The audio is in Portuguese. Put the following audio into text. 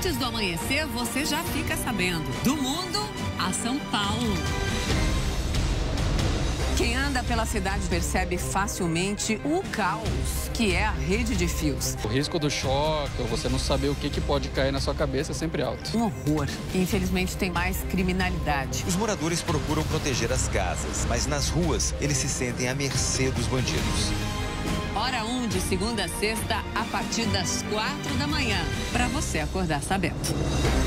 Antes do amanhecer, você já fica sabendo. Do mundo a São Paulo. Quem anda pela cidade percebe facilmente o caos que é a rede de fios. O risco do choque, ou você não saber o que, que pode cair na sua cabeça, é sempre alto. Um horror. Infelizmente tem mais criminalidade. Os moradores procuram proteger as casas, mas nas ruas eles se sentem à mercê dos bandidos. Hora 1 um, de segunda a sexta, a partir das quatro da manhã, para você acordar sabendo.